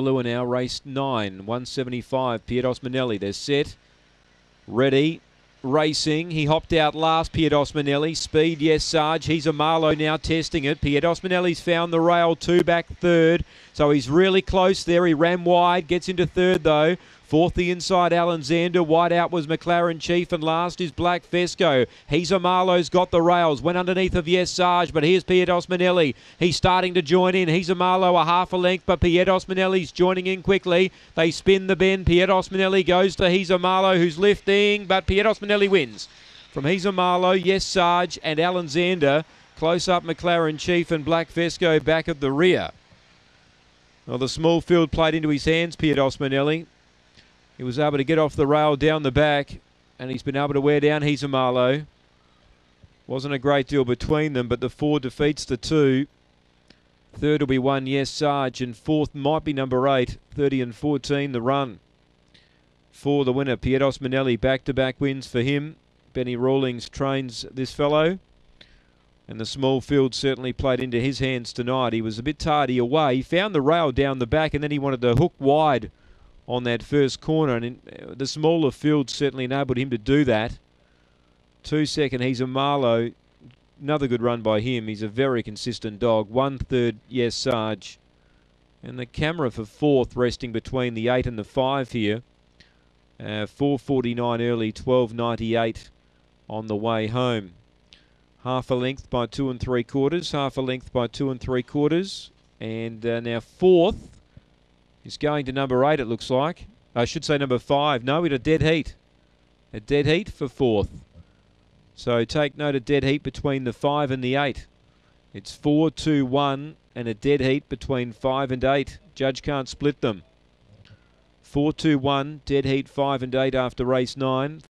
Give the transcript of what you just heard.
Balua now, race nine, 175. Piedos Manelli, they're set, ready, racing. He hopped out last, Piedos Manelli. Speed, yes, Sarge. He's a Marlow now testing it. Piedos Manelli's found the rail, two back third. So he's really close there. He ran wide, gets into third though. Fourth, the inside Alexander. Wide out was McLaren Chief, and last is Black Fesco. He's a Marlow's got the rails. Went underneath of Yes Sarge, but here's Piedos Manelli. He's starting to join in. He's a Marlow a half a length, but Piedos Manelli's joining in quickly. They spin the bend. Piedos Manelli goes to He's a Marlow, who's lifting, but Piedos Manelli wins. From He's a Marlow, Yes Sarge, and Alexander. Close up McLaren Chief and Black Fesco back at the rear. Well, the small field played into his hands, Piedos Manelli. He was able to get off the rail down the back, and he's been able to wear down a Wasn't a great deal between them, but the four defeats the two. Third will be one, yes, Sarge, and fourth might be number eight, 30 and 14, the run. For the winner, Piedos Manelli, back-to-back wins for him. Benny Rawlings trains this fellow. And the small field certainly played into his hands tonight. He was a bit tardy away. He found the rail down the back and then he wanted to hook wide on that first corner, and in, uh, the smaller field certainly enabled him to do that. Two second, he's a Marlow. Another good run by him. He's a very consistent dog. One third, yes, Sarge. And the camera for fourth, resting between the eight and the five here. Uh, 4.49 early, 12.98 on the way home. Half a length by two and three quarters, half a length by two and three quarters. And uh, now fourth He's going to number eight, it looks like. I should say number five. No, we a dead heat. A dead heat for fourth. So take note of dead heat between the five and the eight. It's four, two, one, and a dead heat between five and eight. Judge can't split them. Four, two, one, dead heat five and eight after race nine.